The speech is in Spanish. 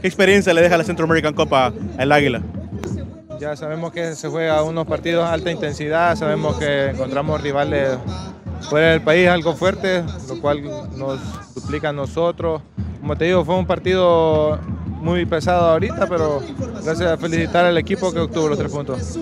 ¿Qué experiencia le deja la Centro American Copa al Águila? Ya sabemos que se juega unos partidos de alta intensidad, sabemos que encontramos rivales fuera del país algo fuerte, lo cual nos duplica a nosotros. Como te digo, fue un partido muy pesado ahorita, pero gracias a felicitar al equipo que obtuvo los tres puntos.